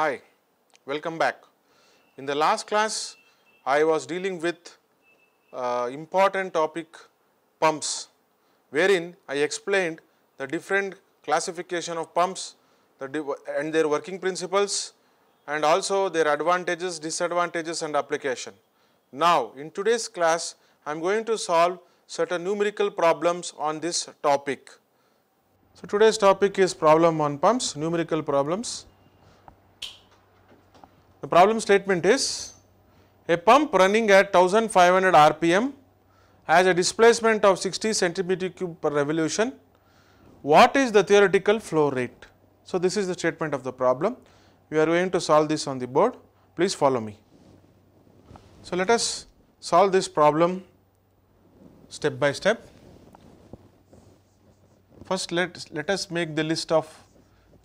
Hi, welcome back. In the last class, I was dealing with uh, important topic pumps, wherein I explained the different classification of pumps the and their working principles and also their advantages, disadvantages and application. Now, in today's class, I am going to solve certain numerical problems on this topic. So, today's topic is problem on pumps, numerical problems. The problem statement is a pump running at 1500 rpm has a displacement of 60 centimeter cube per revolution. What is the theoretical flow rate? So, this is the statement of the problem. We are going to solve this on the board. Please follow me. So, let us solve this problem step by step. First, let, let us make the list of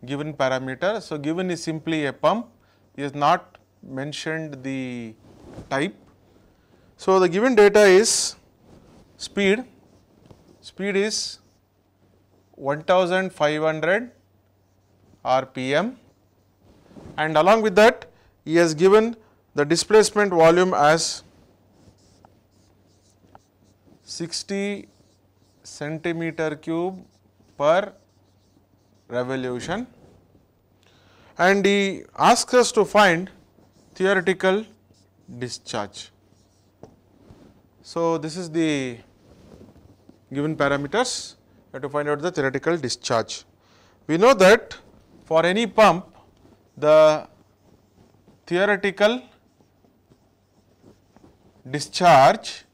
given parameter. So, given is simply a pump, is not mentioned the type. So, the given data is speed, speed is 1500 rpm and along with that he has given the displacement volume as 60 centimeter cube per revolution and he asks us to find theoretical discharge. So, this is the given parameters we have to find out the theoretical discharge. We know that for any pump the theoretical discharge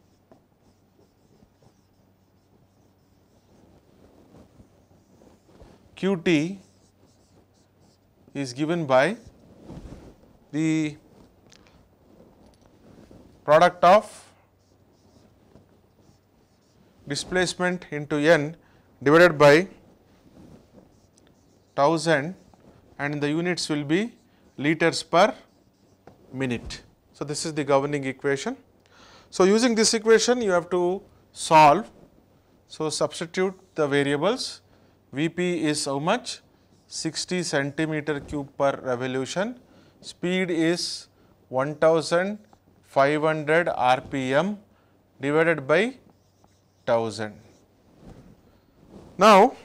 Qt is given by the product of displacement into n divided by 1000 and the units will be liters per minute. So, this is the governing equation. So, using this equation you have to solve. So, substitute the variables Vp is how much 60 centimeter cube per revolution, speed is 1500 rpm divided by 1000. Now,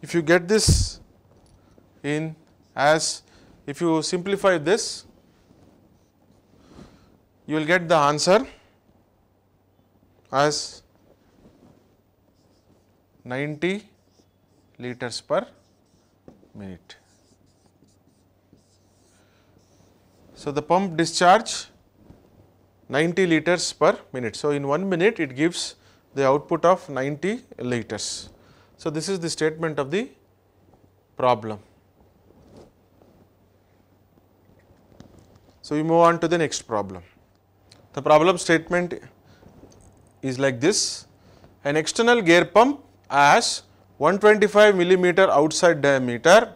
if you get this in as if you simplify this, you will get the answer as 90 liters per minute. So, the pump discharge 90 liters per minute. So, in 1 minute it gives the output of 90 liters. So, this is the statement of the problem. So, we move on to the next problem. The problem statement is like this an external gear pump has 125 millimeter outside diameter,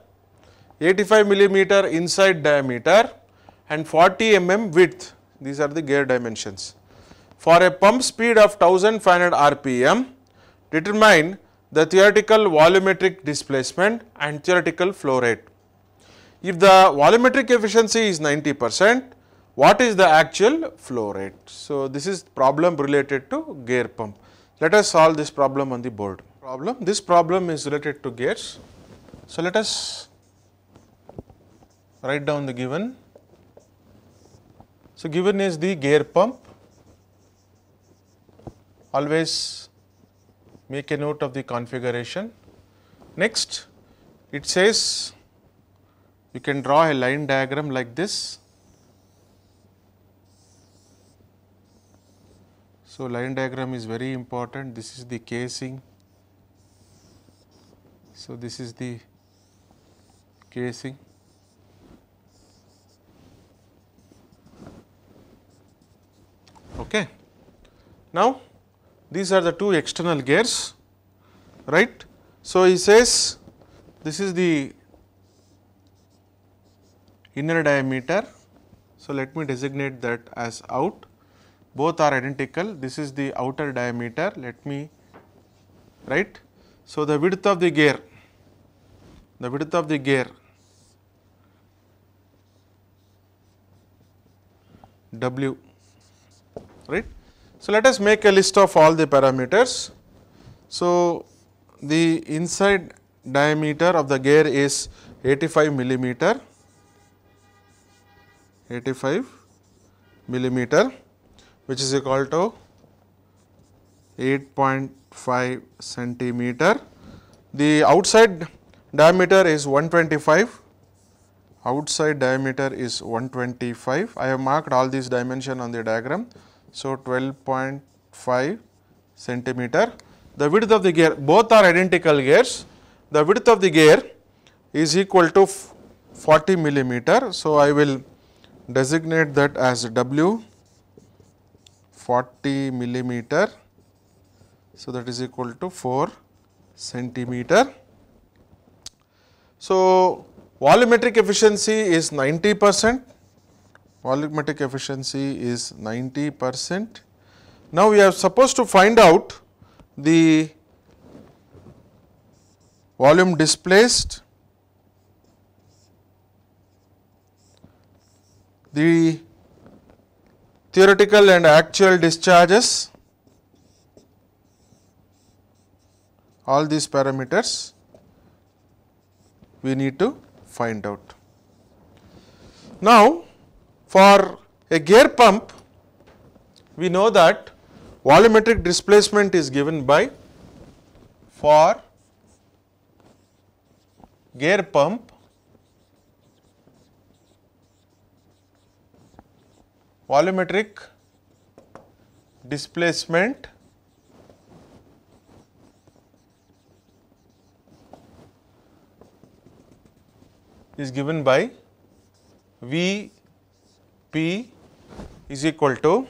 85 millimeter inside diameter and 40 mm width these are the gear dimensions. For a pump speed of 1500 rpm determine the theoretical volumetric displacement and theoretical flow rate. If the volumetric efficiency is 90 percent, what is the actual flow rate? So, this is problem related to gear pump. Let us solve this problem on the board. Problem. This problem is related to gears. So, let us write down the given. So, given is the gear pump. Always make a note of the configuration. Next, it says you can draw a line diagram like this. So, line diagram is very important. This is the casing. So, this is the casing. Okay. Now, these are the two external gears, right. So, he says this is the inner diameter. So, let me designate that as out both are identical this is the outer diameter let me right. So, the width of the gear the width of the gear W right. So, let us make a list of all the parameters. So, the inside diameter of the gear is 85 millimeter 85 millimeter which is equal to 8.5 centimeter. The outside diameter is 125 outside diameter is 125. I have marked all these dimension on the diagram. So, 12.5 centimeter. The width of the gear, both are identical gears. The width of the gear is equal to 40 millimeter. So, I will designate that as W 40 millimeter. So, that is equal to 4 centimeter. So, volumetric efficiency is 90 percent, volumetric efficiency is 90 percent. Now, we are supposed to find out the volume displaced, the theoretical and actual discharges, all these parameters we need to find out. Now, for a gear pump, we know that volumetric displacement is given by for gear pump volumetric displacement is given by V P is equal to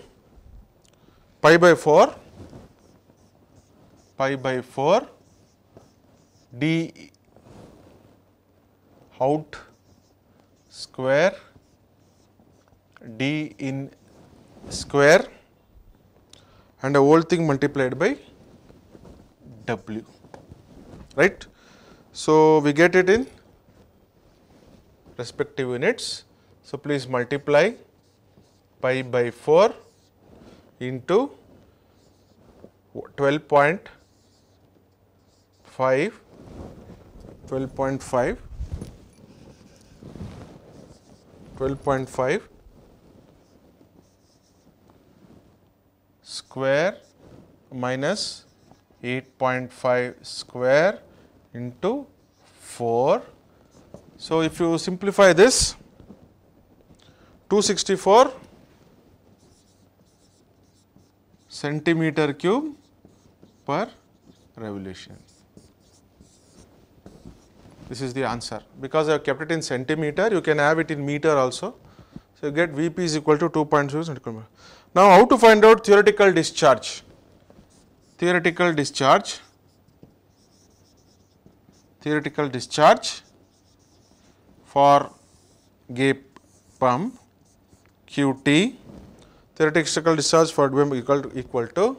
pi by 4 pi by 4 d out square d in square and the whole thing multiplied by w right. So, we get it in respective units. So, please multiply pi by 4 into 12.5 12.5 12.5 square minus 8.5 square into 4. So, if you simplify this 264 centimeter cube per revolution. This is the answer because I have kept it in centimeter you can have it in meter also. So, you get Vp is equal to 2.0 centimeter. Now, how to find out theoretical discharge? Theoretical discharge, theoretical discharge for gear pump Qt, theoretical discharge for BM equal to, equal to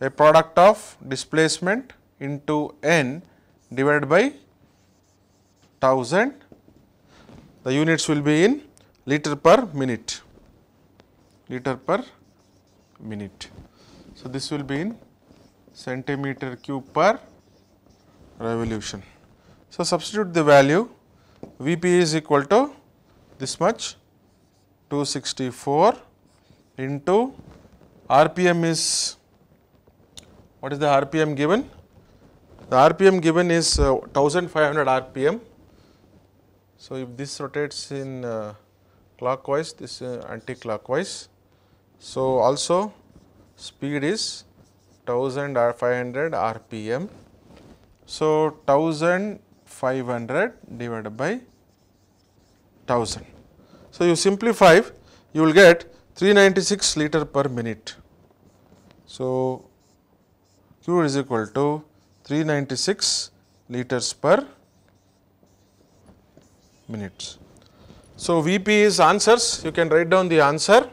a product of displacement into n divided by 1000, the units will be in liter per minute, liter per minute. So, this will be in centimeter cube per revolution. So, substitute the value Vp is equal to this much 264 into RPM is what is the RPM given? The RPM given is uh, 1500 RPM. So, if this rotates in uh, clockwise, this uh, anti-clockwise. So, also speed is 1500 RPM. So, 1500 divided by 1000. So, you simplify you will get 396 liter per minute. So, Q is equal to 396 liters per minutes. So, Vp is answers you can write down the answer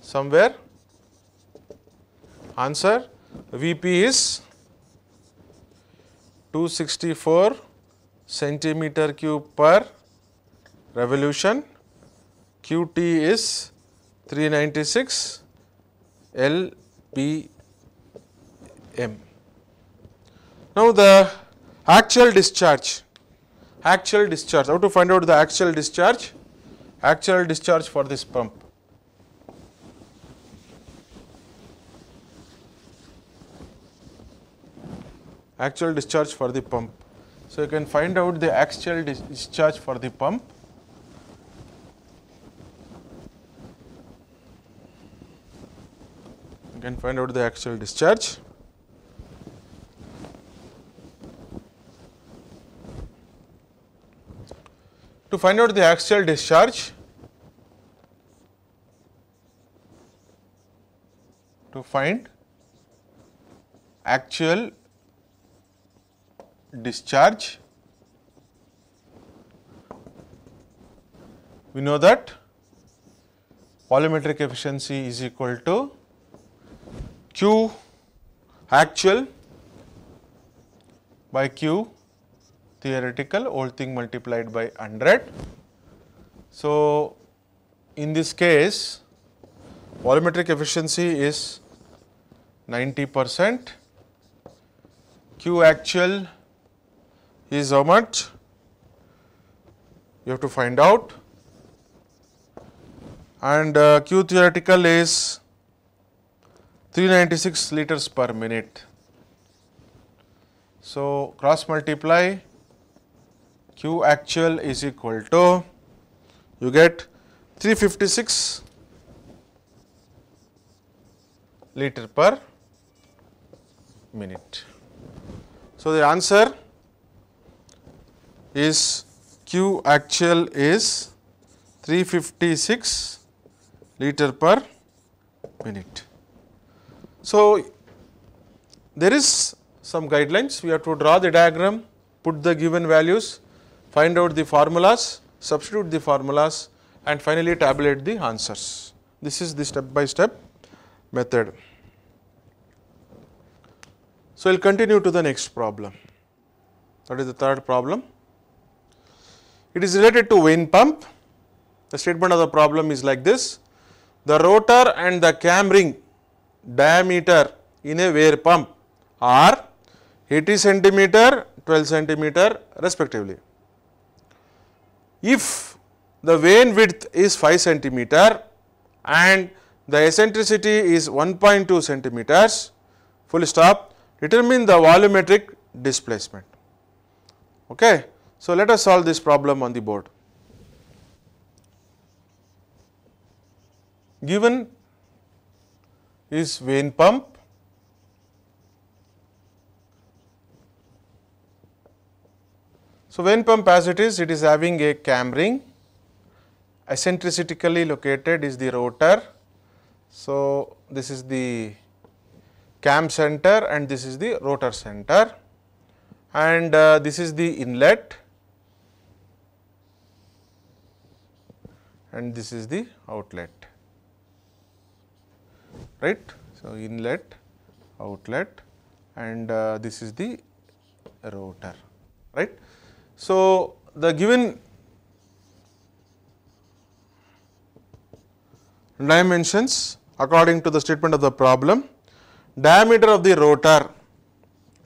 somewhere answer Vp is 264 centimeter cube per revolution, Qt is 396 LPM. Now, the actual discharge, actual discharge, how to find out the actual discharge? Actual discharge for this pump. Actual discharge for the pump. So, you can find out the actual discharge for the pump You can find out the actual discharge. To find out the actual discharge, to find actual discharge, we know that volumetric efficiency is equal to Q actual by Q theoretical whole thing multiplied by 100. So, in this case volumetric efficiency is 90 percent, Q actual is how much? You have to find out and uh, Q theoretical is 396 liters per minute. So, cross multiply Q actual is equal to you get 356 liter per minute. So, the answer is Q actual is 356 liter per minute. So, there is some guidelines we have to draw the diagram, put the given values, find out the formulas, substitute the formulas and finally tabulate the answers. This is the step by step method. So, we will continue to the next problem that is the third problem. It is related to vane pump. The statement of the problem is like this. The rotor and the cam ring diameter in a vane pump are 80 centimeter, 12 centimeter respectively. If the vane width is 5 centimeter and the eccentricity is 1.2 centimeters, full stop, determine the volumetric displacement. Okay. So, let us solve this problem on the board. Given is vane pump. So, vane pump as it is, it is having a cam ring, eccentrically located is the rotor. So, this is the cam center and this is the rotor center and uh, this is the inlet and this is the outlet right. So, inlet, outlet and uh, this is the rotor, right. So, the given dimensions according to the statement of the problem, diameter of the rotor,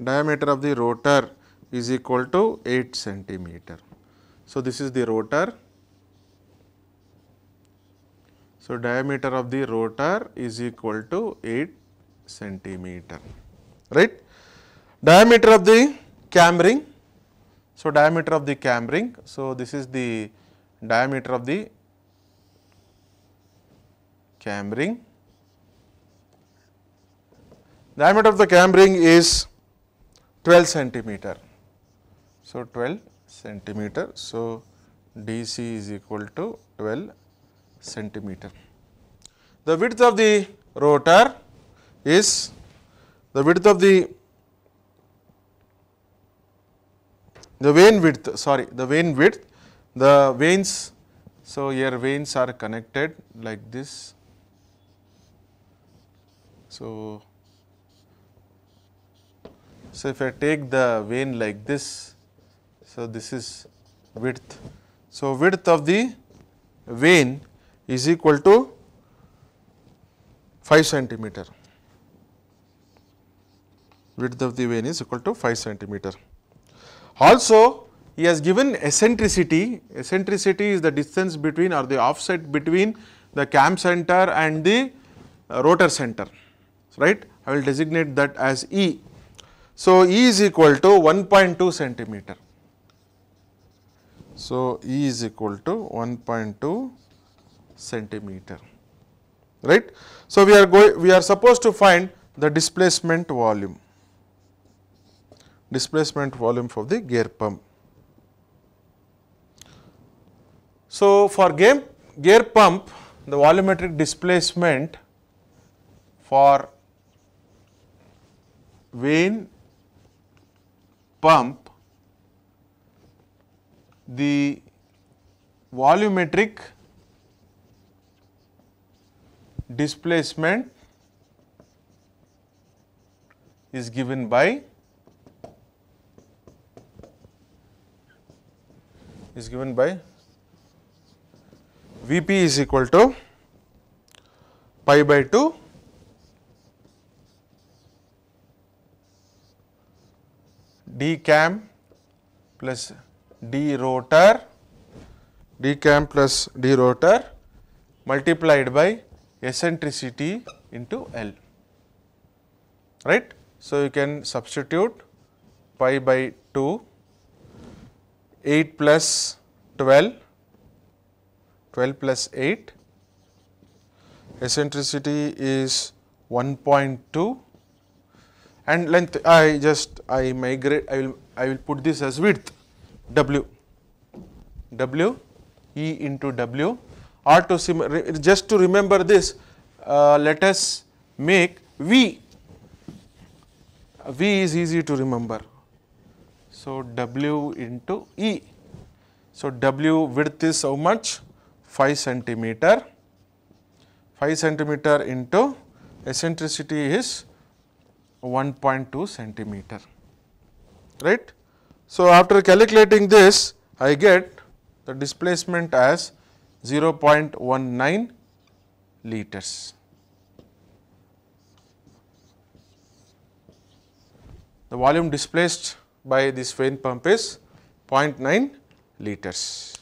diameter of the rotor is equal to 8 centimeter. So, this is the rotor so, diameter of the rotor is equal to 8 centimeter, right. Diameter of the cam ring. So, diameter of the cam ring. So, this is the diameter of the cam ring. Diameter of the cam ring is 12 centimeter. So, 12 centimeter. So, DC is equal to 12 centimeter. The width of the rotor is the width of the the vane width sorry the vane width the vanes so here vanes are connected like this so so if i take the vane like this so this is width so width of the vane is equal to 5 centimeter. Width of the vane is equal to 5 centimeter. Also, he has given eccentricity. Eccentricity is the distance between or the offset between the cam center and the uh, rotor center, right. I will designate that as E. So, E is equal to 1.2 centimeter. So, E is equal to 1.2 centimeter, right. So, we are going, we are supposed to find the displacement volume, displacement volume for the gear pump. So, for gear, gear pump, the volumetric displacement for vane pump the volumetric displacement is given by is given by Vp is equal to pi by 2 d cam plus d rotor d cam plus d rotor multiplied by eccentricity into L. Right. So, you can substitute pi by 2 8 plus 12 12 plus 8 eccentricity is 1.2 and length I just I migrate I will I will put this as width W. W E into W or to sim just to remember this uh, let us make V V is easy to remember. So, W into E. So, W width is how much 5 centimeter 5 centimeter into eccentricity is 1.2 centimeter right. So, after calculating this I get the displacement as 0.19 liters. The volume displaced by this vane pump is 0.9 liters.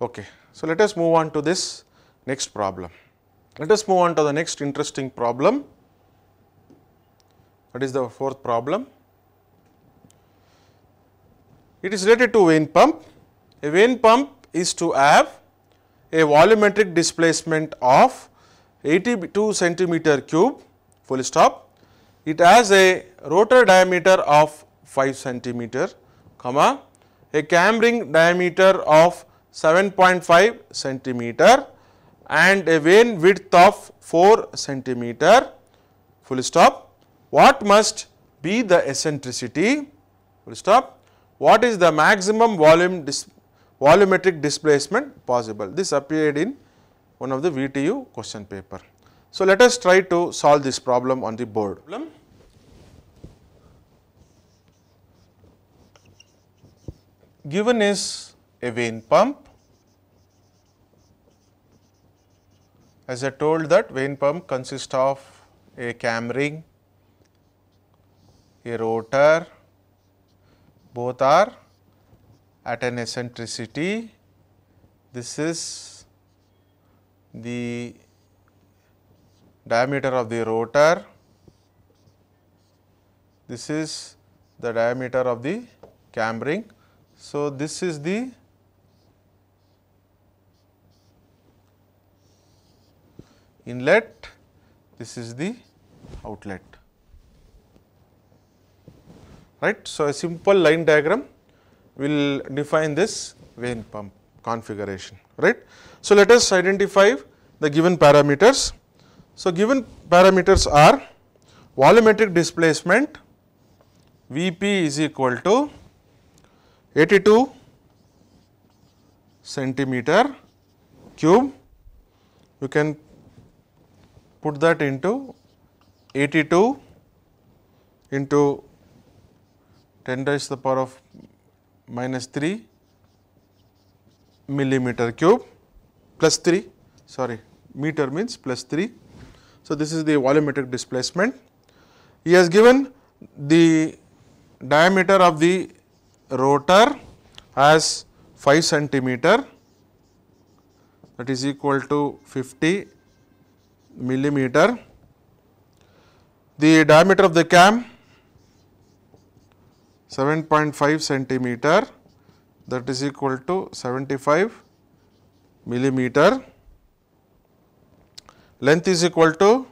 Okay. So, let us move on to this next problem. Let us move on to the next interesting problem that is the fourth problem. It is related to vane pump. A vane pump is to have a volumetric displacement of 82 centimeter cube full stop. It has a rotor diameter of 5 centimeter comma a cam ring diameter of 7.5 centimeter and a vane width of 4 centimeter full stop. What must be the eccentricity full stop? What is the maximum volume dis volumetric displacement possible? This appeared in one of the VTU question paper. So, let us try to solve this problem on the board. Problem. Given is a vane pump As I told that vane pump consists of a cam ring, a rotor, both are at an eccentricity. This is the diameter of the rotor, this is the diameter of the cam ring. So, this is the inlet, this is the outlet. Right. So, a simple line diagram will define this vane pump configuration. Right. So, let us identify the given parameters. So, given parameters are volumetric displacement Vp is equal to 82 centimeter cube. You can put that into 82 into 10 raised to the power of minus 3 millimeter cube plus 3 sorry meter means plus 3. So, this is the volumetric displacement. He has given the diameter of the rotor as 5 centimeter that is equal to 50 millimeter. The diameter of the cam 7.5 centimeter that is equal to 75 millimeter. Length is equal to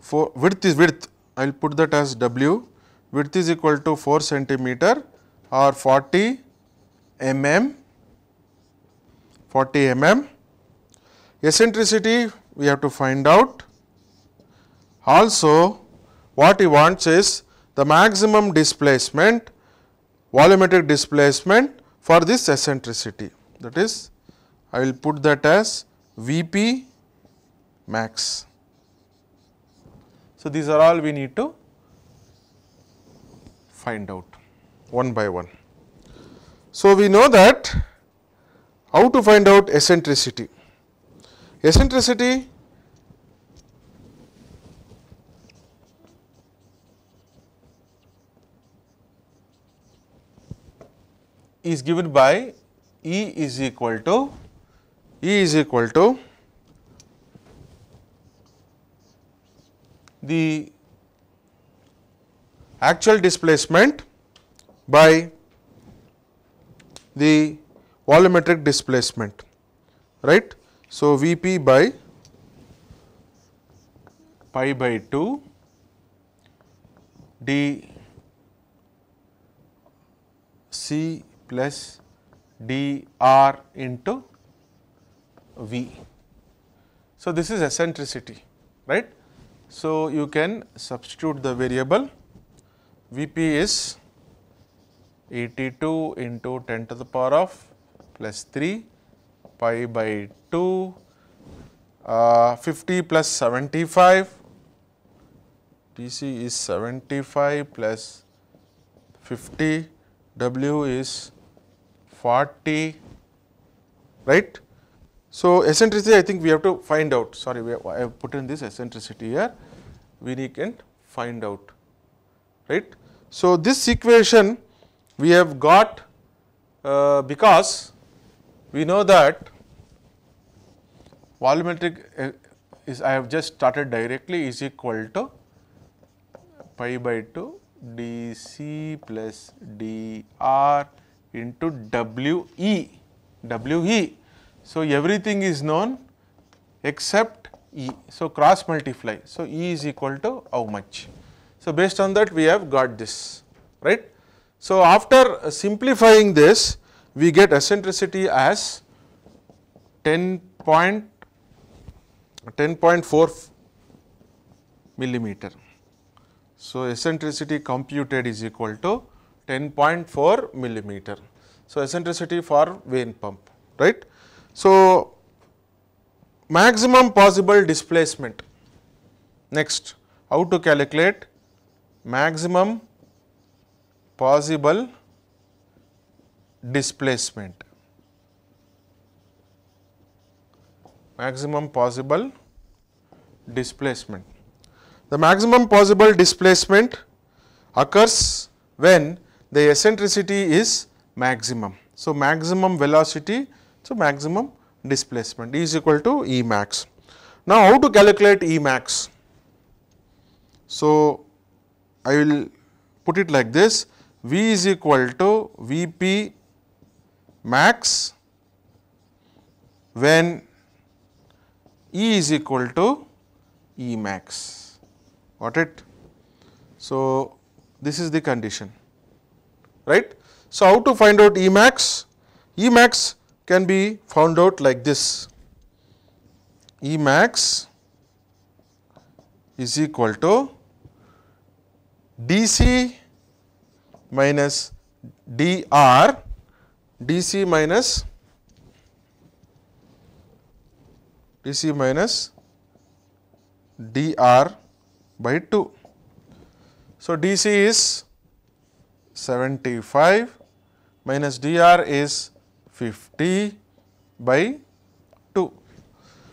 4 width is width I will put that as W width is equal to 4 centimeter or 40 mm 40 mm. Eccentricity we have to find out. Also what he wants is the maximum displacement volumetric displacement for this eccentricity that is I will put that as V p max. So, these are all we need to find out one by one. So, we know that how to find out eccentricity. Eccentricity is given by E is equal to E is equal to the actual displacement by the volumetric displacement right. So, V p by pi by 2 d c plus d r into V. So, this is eccentricity right. So, you can substitute the variable V p is 82 into 10 to the power of plus 3 pi by 2 uh, 50 plus 75 DC is 75 plus 50 W is 40 right? So, eccentricity I think we have to find out. Sorry have, I have put in this eccentricity here. We need can find out right. So, this equation we have got uh, because we know that volumetric uh, is I have just started directly is equal to pi by 2 d c plus d r into w e w e so, everything is known except E. So, cross multiply. So, E is equal to how much. So, based on that we have got this right. So, after simplifying this we get eccentricity as 10 point 10.4 millimeter. So, eccentricity computed is equal to 10.4 millimeter. So, eccentricity for vane pump right. So, maximum possible displacement. Next, how to calculate maximum possible displacement. Maximum possible displacement. The maximum possible displacement occurs when the eccentricity is maximum. So, maximum velocity so, maximum displacement is equal to E max. Now, how to calculate E max? So, I will put it like this V is equal to V p max when E is equal to E max. Got it? So, this is the condition, right. So, how to find out E max? E max can be found out like this E max is equal to dC minus dr dC minus dC minus dr by 2. So, dC is 75 minus dr is 50 by 2.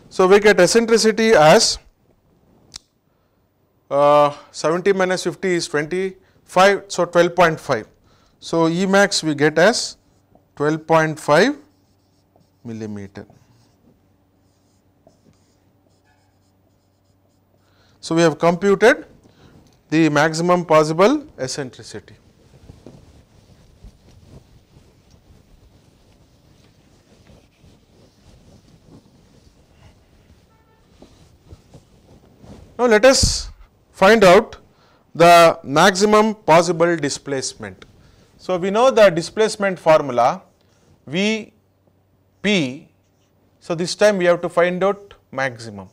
So, we get eccentricity as uh, 70 minus 50 is 25, so 12.5. So, E max we get as 12.5 millimeter. So, we have computed the maximum possible eccentricity. Now, let us find out the maximum possible displacement. So, we know the displacement formula V P. So, this time we have to find out maximum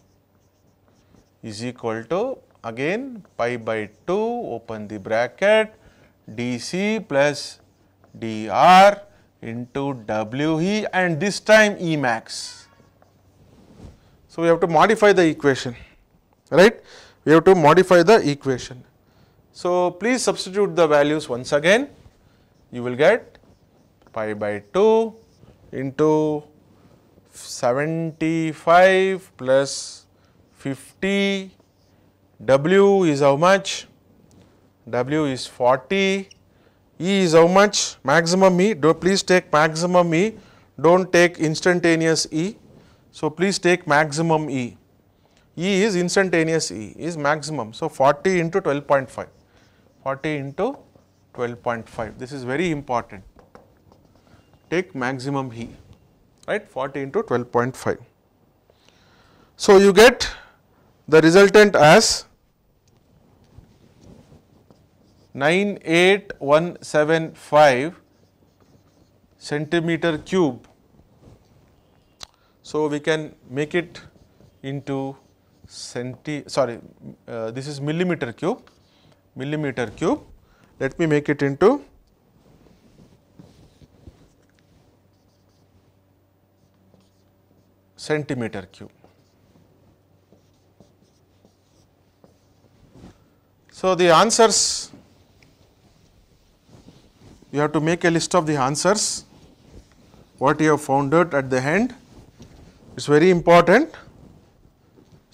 is equal to again pi by 2 open the bracket dc plus dr into we and this time E max. So, we have to modify the equation right we have to modify the equation. So, please substitute the values once again you will get pi by 2 into 75 plus 50 W is how much? W is 40, E is how much? Maximum E, do please take maximum E, do not take instantaneous E. So, please take maximum E. E is instantaneous E is maximum. So, 40 into 12.5, 40 into 12.5, this is very important. Take maximum E, right, 40 into 12.5. So, you get the resultant as 98175 centimeter cube. So, we can make it into centi sorry uh, this is millimeter cube millimeter cube. Let me make it into centimeter cube. So the answers you have to make a list of the answers what you have found out at the end. It is very important.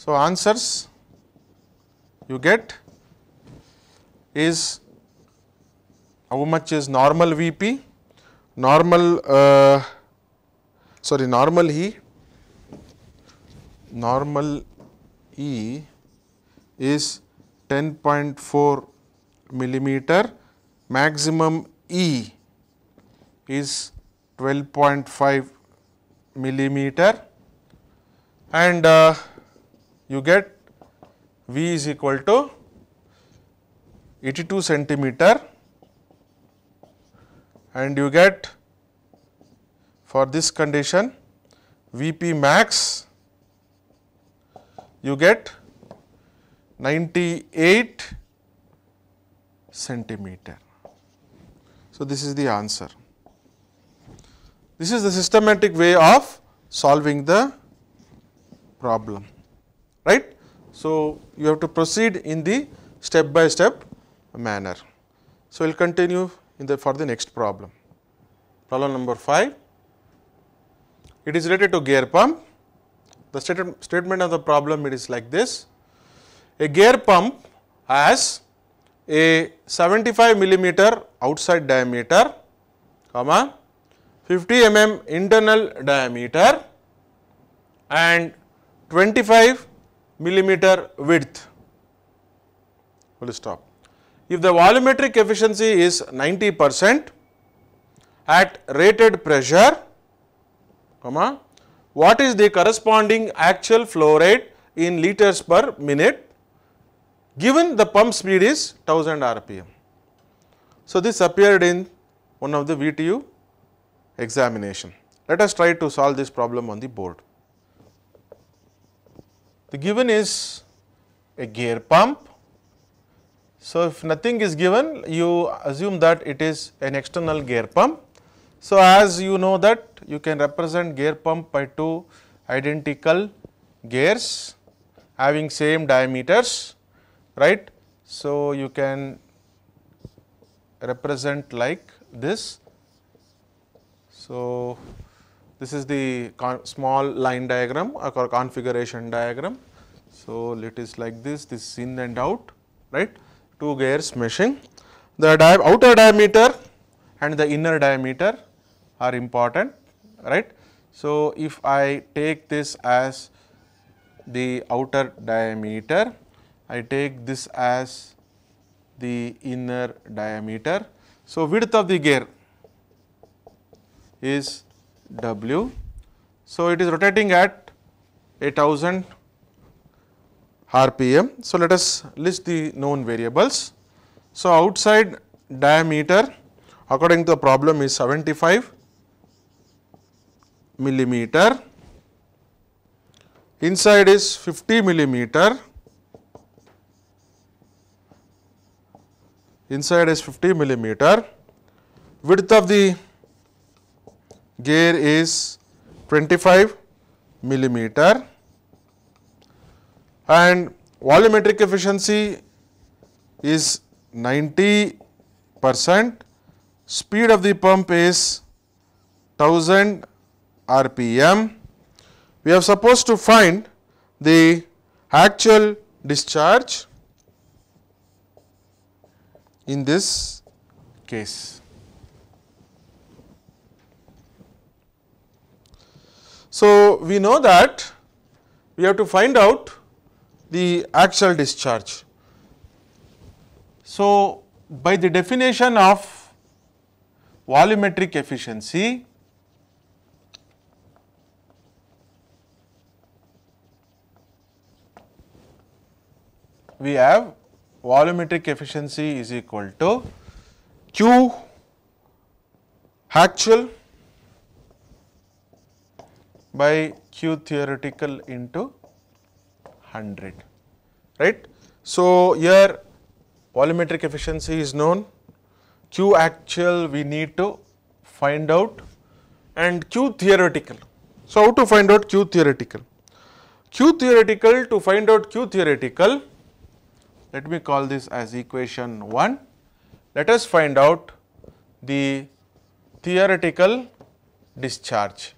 So, answers you get is how much is normal Vp, normal uh, sorry normal E, normal E is 10.4 millimeter, maximum E is 12.5 millimeter. And uh, you get V is equal to 82 centimeter and you get for this condition Vp max you get 98 centimeter. So, this is the answer. This is the systematic way of solving the problem, right. So, you have to proceed in the step by step manner. So, we will continue in the for the next problem. Problem number 5, it is related to gear pump. The statement, statement of the problem it is like this, a gear pump has a 75 millimeter outside diameter, comma 50 mm internal diameter and 25 millimeter width, full stop. If the volumetric efficiency is 90 percent at rated pressure, comma, what is the corresponding actual flow rate in liters per minute given the pump speed is 1000 rpm. So, this appeared in one of the VTU examination. Let us try to solve this problem on the board. The given is a gear pump. So, if nothing is given you assume that it is an external gear pump. So, as you know that you can represent gear pump by two identical gears having same diameters right. So, you can represent like this. So, this is the small line diagram or configuration diagram. So, it is like this, this is in and out, right, two gears meshing. The di outer diameter and the inner diameter are important, right. So, if I take this as the outer diameter, I take this as the inner diameter. So, width of the gear is W. So, it is rotating at 8000 rpm. So, let us list the known variables. So, outside diameter according to the problem is 75 millimeter, inside is 50 millimeter, inside is 50 millimeter, width of the gear is 25 millimeter and volumetric efficiency is 90 percent, speed of the pump is 1000 rpm. We are supposed to find the actual discharge in this case. So, we know that we have to find out the actual discharge. So, by the definition of volumetric efficiency, we have volumetric efficiency is equal to Q actual by Q theoretical into 100 right. So, here volumetric efficiency is known Q actual we need to find out and Q theoretical. So, how to find out Q theoretical? Q theoretical to find out Q theoretical let me call this as equation 1. Let us find out the theoretical discharge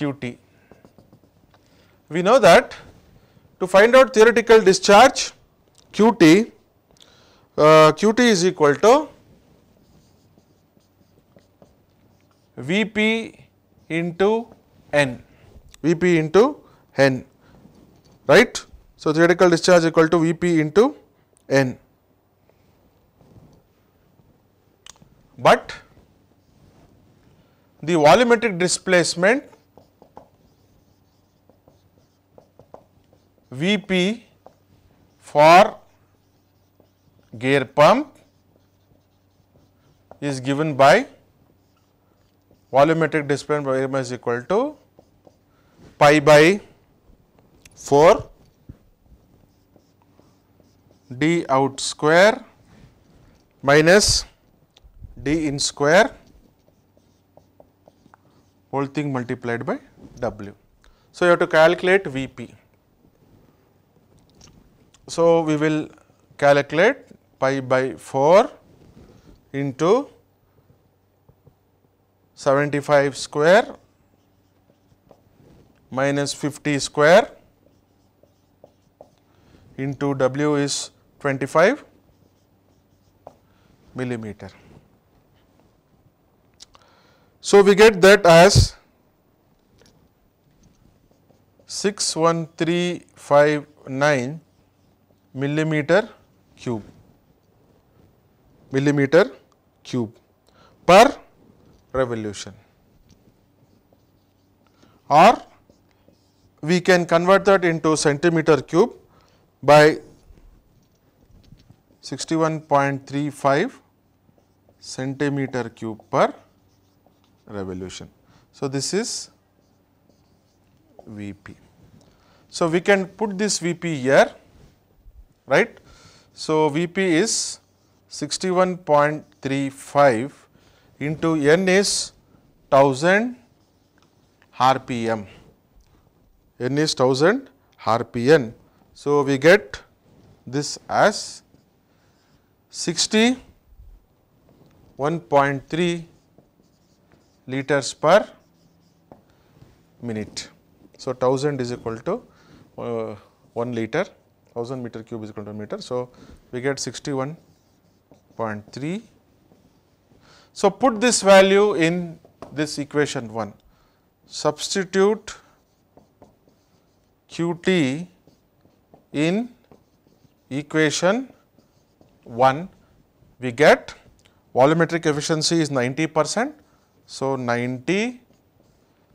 QT. We know that to find out theoretical discharge QT, uh, QT is equal to Vp into N, Vp into N right. So, theoretical discharge equal to V p into N. But the volumetric displacement V p for gear pump is given by volumetric displacement by m is equal to pi by 4 d out square minus d in square whole thing multiplied by w. So, you have to calculate V p. So, we will calculate pi by 4 into 75 square minus 50 square into W is 25 millimeter. So, we get that as 61359 millimeter cube millimeter cube per revolution or we can convert that into centimeter cube by 61.35 centimeter cube per revolution. So, this is V p. So, we can put this V p here right. So, V p is 61.35 into n is 1000 rpm, n is 1000 rpm so, we get this as 61.3 liters per minute. So, 1000 is equal to uh, 1 liter, 1000 meter cube is equal to meter. So, we get 61.3. So, put this value in this equation 1, substitute qt in equation 1, we get volumetric efficiency is 90 percent. So, 90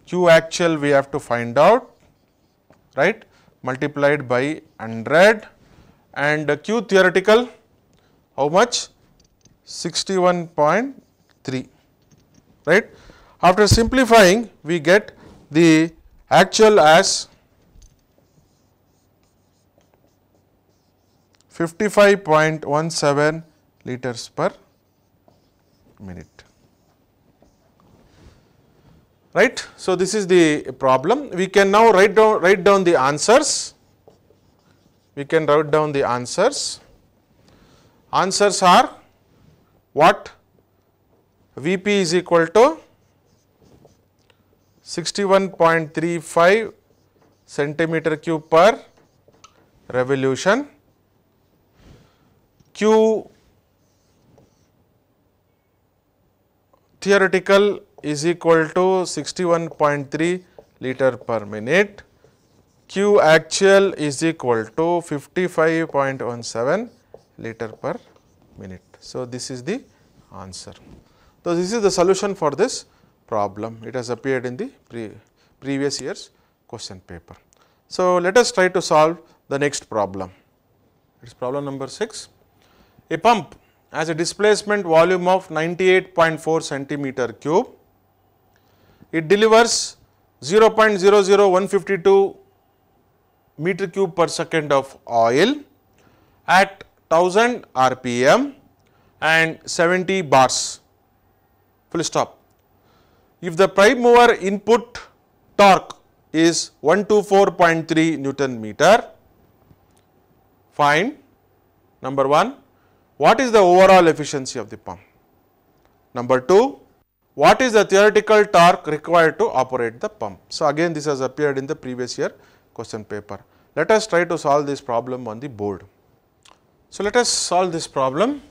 q actual we have to find out right multiplied by 100 and q theoretical how much? 61.3 right. After simplifying we get the actual as 55.17 liters per minute right. So, this is the problem. We can now write down write down the answers. We can write down the answers. Answers are what Vp is equal to 61.35 centimeter cube per revolution. Q theoretical is equal to 61.3 liter per minute. Q actual is equal to 55.17 liter per minute. So, this is the answer. So, this is the solution for this problem. It has appeared in the pre previous year's question paper. So, let us try to solve the next problem. It is problem number 6. A pump has a displacement volume of 98.4 centimeter cube it delivers 0.00152 meter cube per second of oil at 1000 rpm and 70 bars full stop. If the prime mover input torque is 124.3 Newton meter, find number 1 what is the overall efficiency of the pump. Number 2 what is the theoretical torque required to operate the pump. So, again this has appeared in the previous year question paper. Let us try to solve this problem on the board. So, let us solve this problem.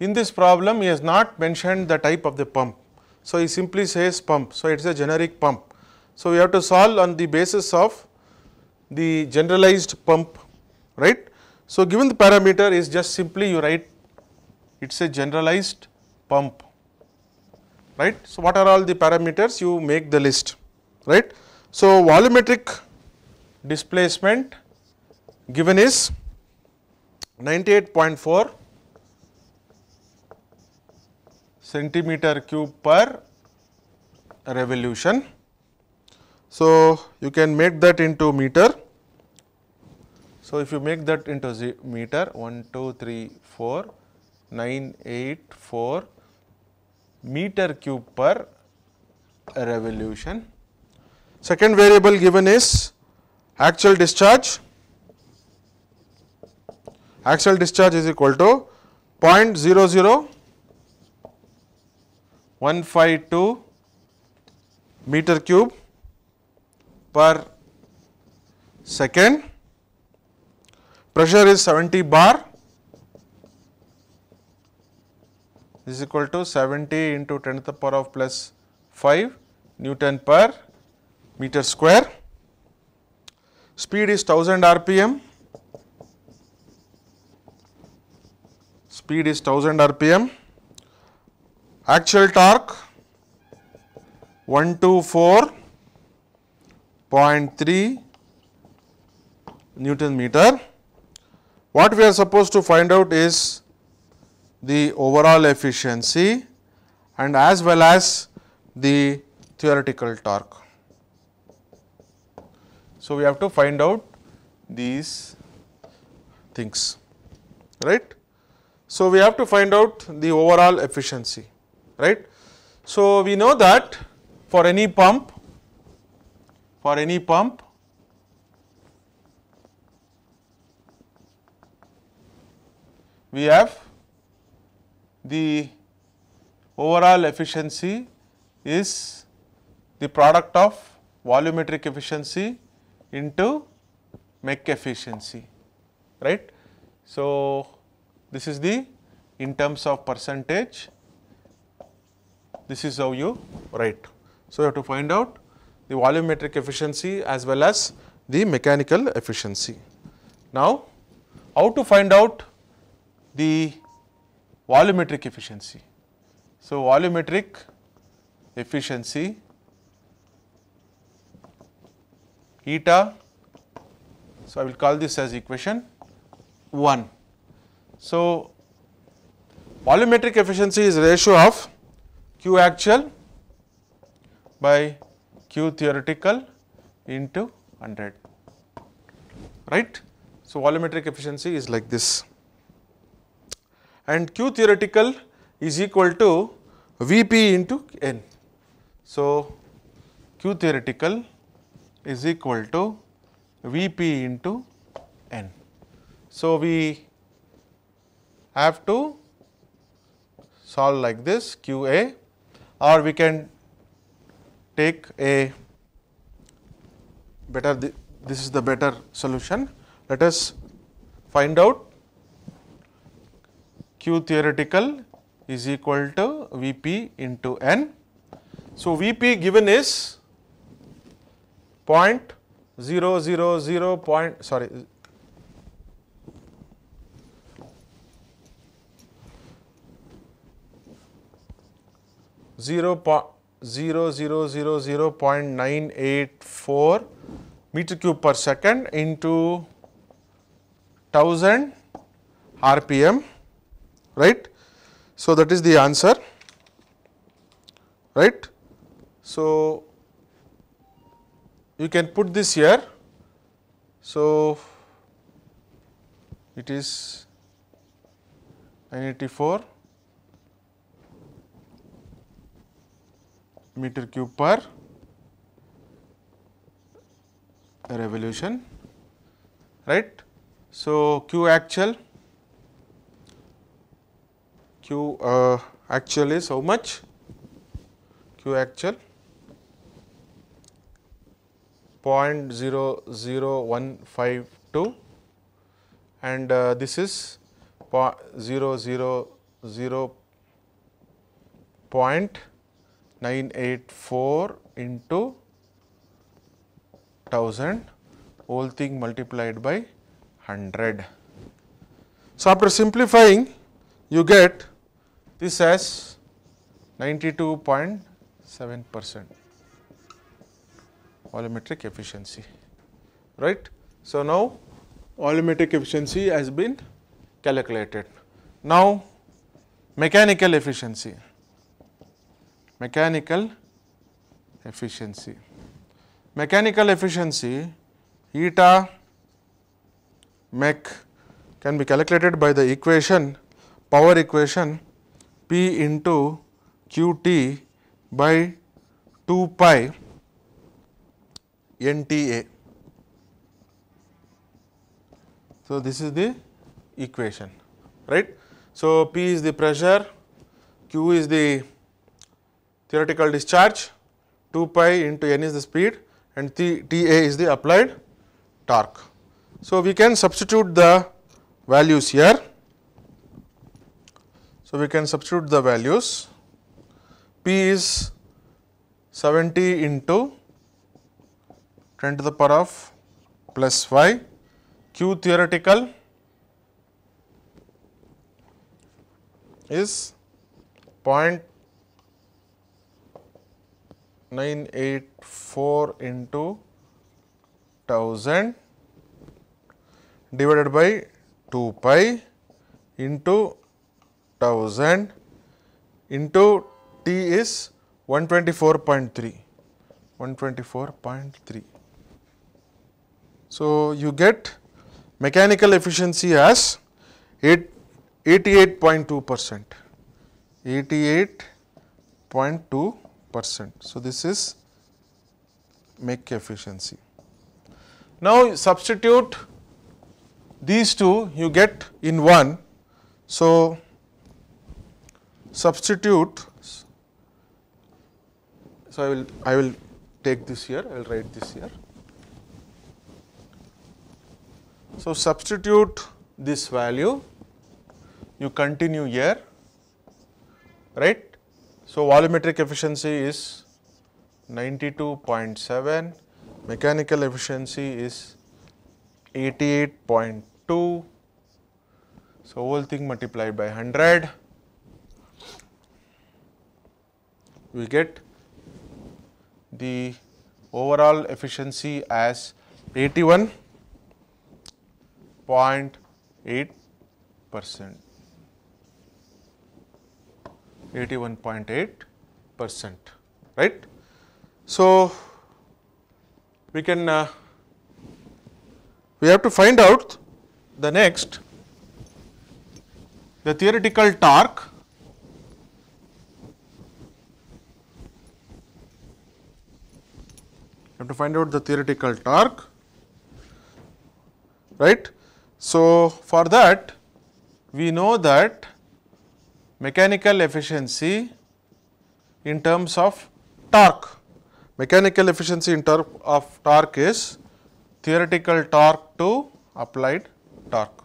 In this problem he has not mentioned the type of the pump. So, he simply says pump. So, it is a generic pump. So, we have to solve on the basis of the generalized pump right. So, given the parameter is just simply you write it is a generalized pump right. So, what are all the parameters you make the list right. So, volumetric displacement given is 98.4 centimeter cube per revolution. So, you can make that into meter. So, if you make that into meter 1, 2, 3, 4 984 meter cube per revolution. Second variable given is actual discharge. Actual discharge is equal to 0.00152 meter cube per second. Pressure is 70 bar is equal to 70 into 10 to the power of plus 5 Newton per meter square. Speed is 1000 rpm. Speed is 1000 rpm. Actual torque 124.3 Newton meter. What we are supposed to find out is the overall efficiency and as well as the theoretical torque. So, we have to find out these things right. So, we have to find out the overall efficiency right. So, we know that for any pump for any pump we have the overall efficiency is the product of volumetric efficiency into mech efficiency, right. So, this is the in terms of percentage, this is how you write. So, you have to find out the volumetric efficiency as well as the mechanical efficiency. Now, how to find out the volumetric efficiency? So, volumetric efficiency eta, so I will call this as equation 1. So, volumetric efficiency is ratio of Q actual by Q theoretical into 100, right. So, volumetric efficiency is like this and Q theoretical is equal to Vp into N. So, Q theoretical is equal to Vp into N. So, we have to solve like this QA or we can take a better this is the better solution. Let us find out Q theoretical is equal to Vp into N. So, Vp given is point zero zero zero point sorry zero point zero zero zero zero point nine eight four meter cube per second into thousand RPM right. So, that is the answer right. So, you can put this here. So, it is 984 meter cube per revolution right. So, Q actual Q uh, actual is how much? Q actual 0.00152 and uh, this is 0.000 point 984 into 1000 whole thing multiplied by 100. So, after simplifying you get this as 92.7 percent volumetric efficiency right. So, now volumetric efficiency has been calculated. Now, mechanical efficiency mechanical efficiency mechanical efficiency eta mech can be calculated by the equation power equation P into Qt by 2 pi NTA. So, this is the equation right. So, P is the pressure, Q is the theoretical discharge, 2 pi into N is the speed and T, TA is the applied torque. So, we can substitute the values here. We can substitute the values. P is 70 into 10 to the power of plus 5 Q theoretical is 0.984 into 1000 divided by 2 pi into 1000 into T is 124.3, 124.3. So, you get mechanical efficiency as 88.2 percent, 88.2 percent. So, this is mech efficiency. Now, substitute these two you get in one. So, substitute. So, I will I will take this here, I will write this here. So, substitute this value, you continue here, right. So, volumetric efficiency is 92.7, mechanical efficiency is 88.2. So, whole thing multiplied by 100, we get the overall efficiency as 81.8 percent. 81.8 percent, right. So, we can uh, we have to find out the next the theoretical torque have to find out the theoretical torque right. So, for that we know that mechanical efficiency in terms of torque, mechanical efficiency in terms of torque is theoretical torque to applied torque,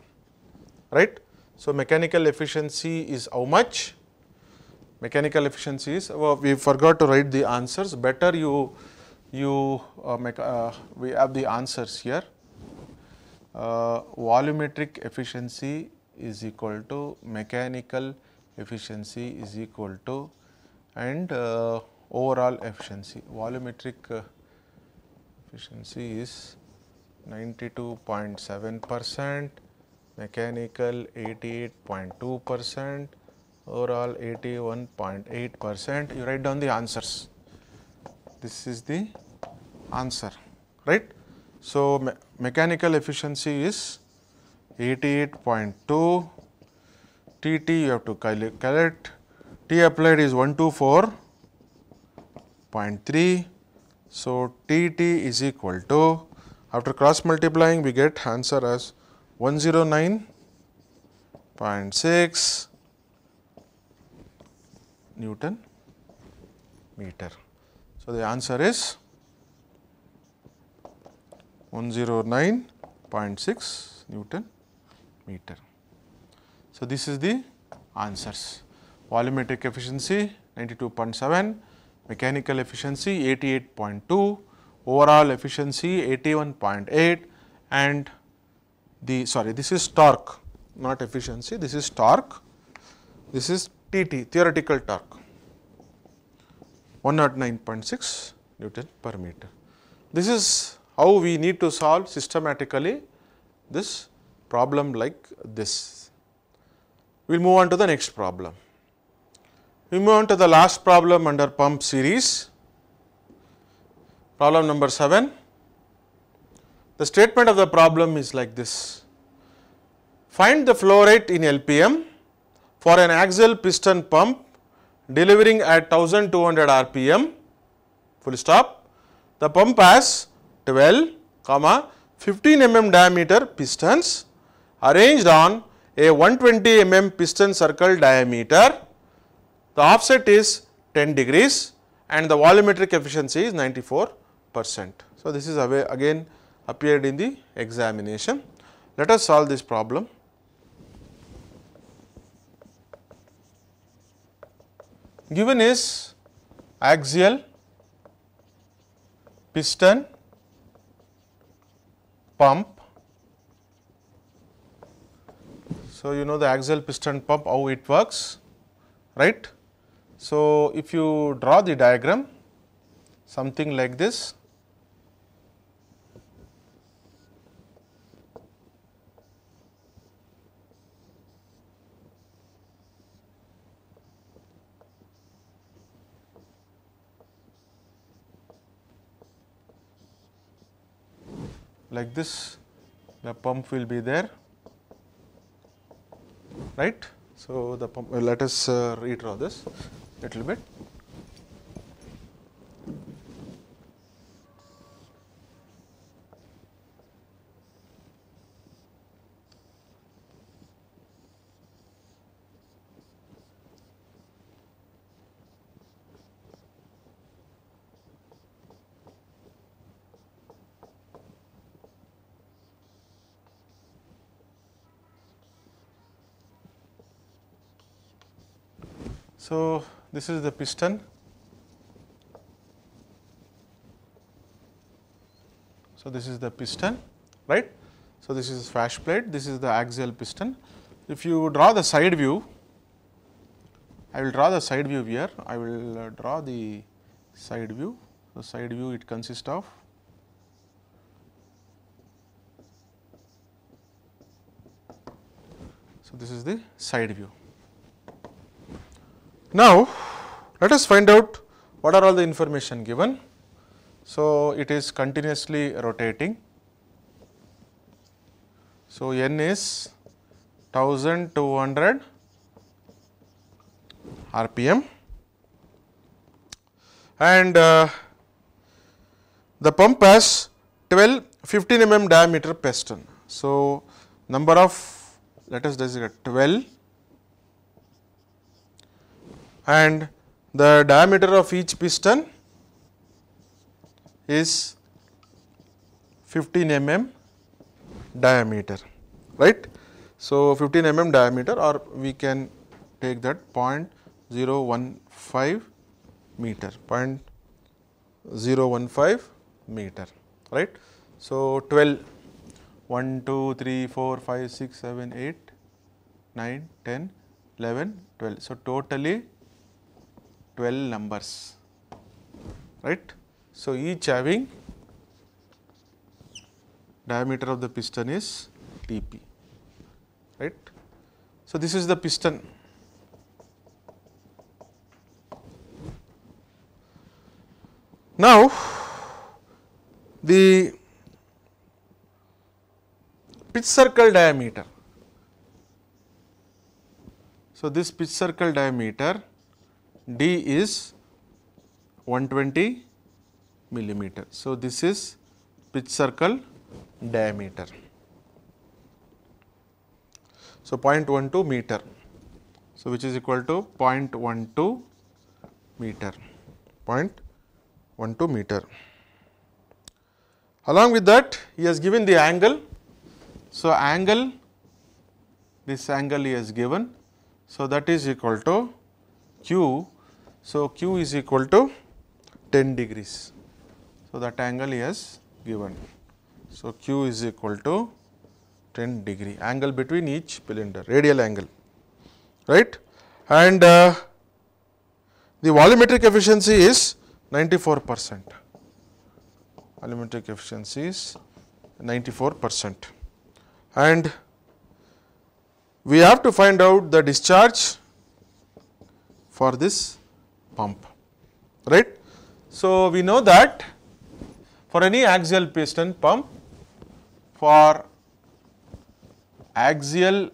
right. So, mechanical efficiency is how much? Mechanical efficiency is, oh, we forgot to write the answers, better you, you uh, uh, we have the answers here. Uh, volumetric efficiency is equal to mechanical efficiency is equal to and overall efficiency. Volumetric efficiency is 92.7 percent, mechanical 88.2 percent, overall 81.8 percent. You write down the answers. This is the answer, right. So, me mechanical efficiency is 88.2 Tt you have to calculate T applied is 124.3. So, Tt is equal to after cross multiplying we get answer as 109.6 Newton meter. So, the answer is 109.6 Newton meter. So, this is the answers. Volumetric efficiency 92.7, mechanical efficiency 88.2, overall efficiency 81.8 and the sorry this is torque not efficiency this is torque. This is TT theoretical torque 109.6 Newton per meter. This is how we need to solve systematically this problem like this. We will move on to the next problem. We move on to the last problem under pump series. Problem number 7. The statement of the problem is like this. Find the flow rate in LPM for an axial piston pump delivering at 1200 rpm full stop. The pump has 12 comma 15 mm diameter pistons arranged on a 120 mm piston circle diameter, the offset is 10 degrees and the volumetric efficiency is 94 percent. So, this is again appeared in the examination. Let us solve this problem. Given is axial piston pump So, you know the axial piston pump how it works right. So, if you draw the diagram something like this like this the pump will be there right. So, the pump, let us uh, redraw this little bit. So, this is the piston. So, this is the piston, right. So, this is swash plate, this is the axial piston. If you draw the side view, I will draw the side view here, I will uh, draw the side view. The side view it consists of So, this is the side view. Now, let us find out what are all the information given. So, it is continuously rotating. So, n is 1200 rpm and uh, the pump has 12 15 mm diameter piston. So, number of let us designate 12 and the diameter of each piston is 15 mm diameter right. So, 15 mm diameter or we can take that 0.015 meter 0.015 meter right. So, 12 1 2 3 4 5 6 7 8 9 10 11 12. So, totally 12 numbers right. So, each having diameter of the piston is Tp right. So, this is the piston now the pitch circle diameter. So, this pitch circle diameter D is 120 millimeter. So, this is pitch circle diameter. So, 0.12 meter. So, which is equal to 0.12 meter, 0.12 meter. Along with that, he has given the angle. So, angle, this angle he has given. So, that is equal to q. So, q is equal to 10 degrees. So, that angle is given. So, q is equal to 10 degree angle between each cylinder radial angle right and uh, the volumetric efficiency is 94 percent volumetric efficiency is 94 percent and we have to find out the discharge for this pump right. So, we know that for any axial piston pump for axial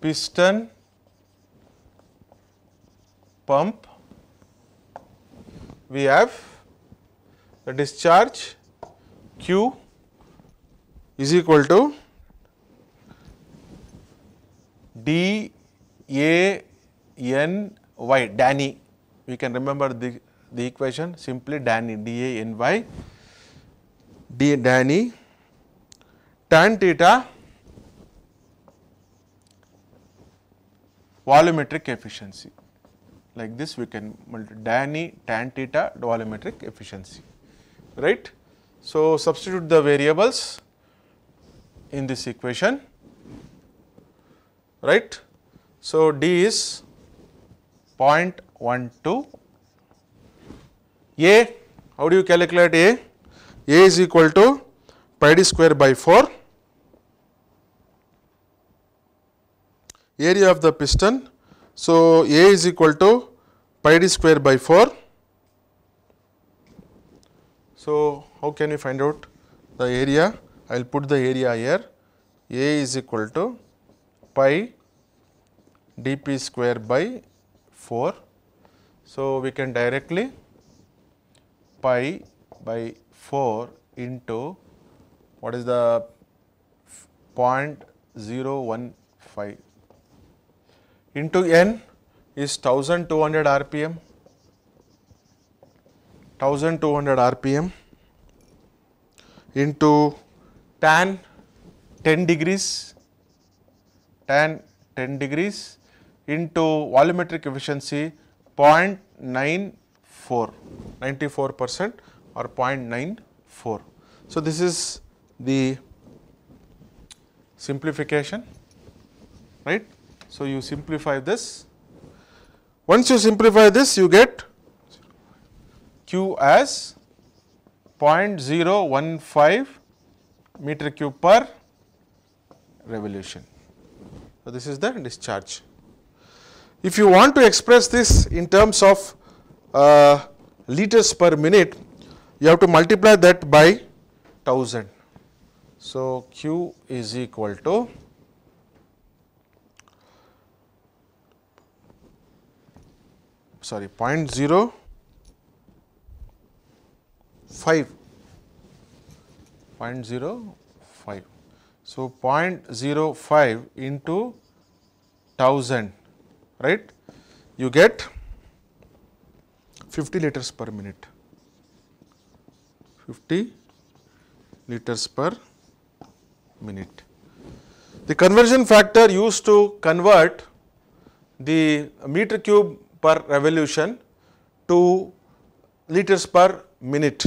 piston pump we have the discharge q is equal to d a n y Danny. we can remember the the equation simply Dany d a n y. D Dany tan theta volumetric efficiency. Like this we can Danny tan theta volumetric efficiency. Right. So, substitute the variables in this equation right. So, D is 0.12 A how do you calculate A? A is equal to pi d square by 4 area of the piston. So, A is equal to pi d square by 4. So, how can we find out the area? I will put the area here. A is equal to pi dp square by 4. So, we can directly pi by 4 into what is the 0.015 into n is 1200 rpm 1200 rpm into tan 10 degrees tan 10 degrees into volumetric efficiency 0.94, 94 percent or 0.94. So, this is the simplification right. So, you simplify this. Once you simplify this you get Q as 0.015 meter cube per revolution. So, this is the discharge. If you want to express this in terms of uh, liters per minute, you have to multiply that by 1000. So, Q is equal to sorry 0.05 0.05. So, 0.05 into 1000 right you get 50 liters per minute 50 liters per minute. The conversion factor used to convert the meter cube per revolution to liters per minute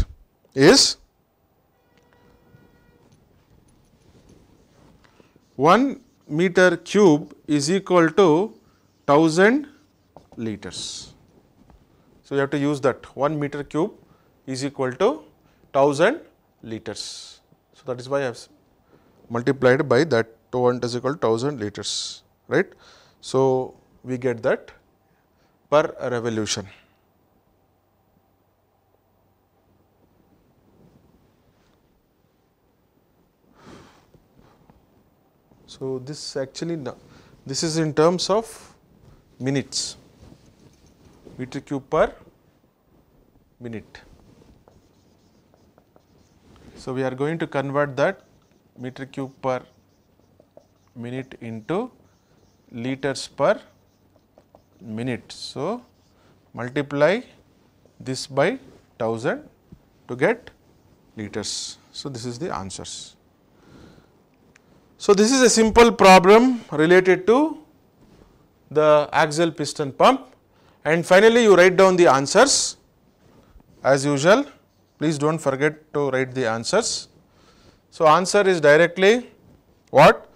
is 1 meter cube is equal to 1000 liters. So, you have to use that 1 meter cube is equal to 1000 liters. So, that is why I have multiplied by that 2 is equal to 1000 liters, right. So, we get that per revolution. So, this actually this is in terms of minutes meter cube per minute. So, we are going to convert that meter cube per minute into liters per minute. So, multiply this by 1000 to get liters. So, this is the answers. So, this is a simple problem related to the axial piston pump and finally, you write down the answers as usual please do not forget to write the answers. So, answer is directly what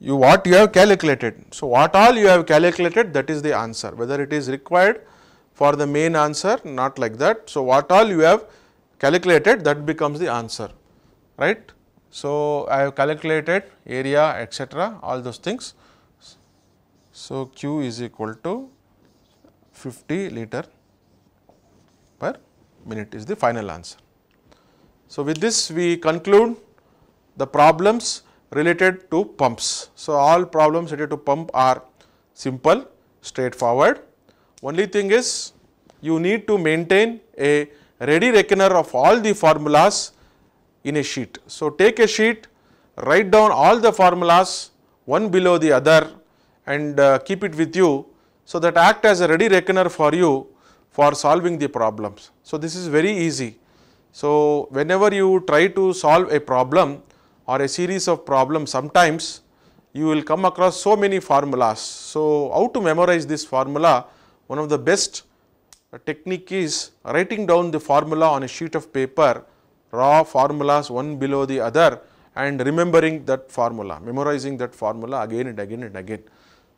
you what you have calculated. So, what all you have calculated that is the answer whether it is required for the main answer not like that. So, what all you have calculated that becomes the answer right. So, I have calculated area etcetera all those things. So, Q is equal to 50 liter per minute is the final answer. So, with this we conclude the problems related to pumps. So, all problems related to pump are simple, straightforward. Only thing is you need to maintain a ready reckoner of all the formulas in a sheet. So, take a sheet, write down all the formulas one below the other and uh, keep it with you. So, that act as a ready reckoner for you for solving the problems. So, this is very easy. So, whenever you try to solve a problem or a series of problems sometimes you will come across so many formulas. So, how to memorize this formula one of the best technique is writing down the formula on a sheet of paper raw formulas one below the other and remembering that formula memorizing that formula again and again and again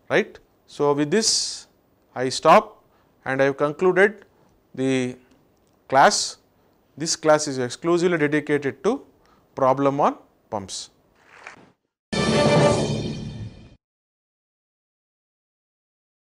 right. So, with this I stop and I have concluded the class. This class is exclusively dedicated to problem on pumps.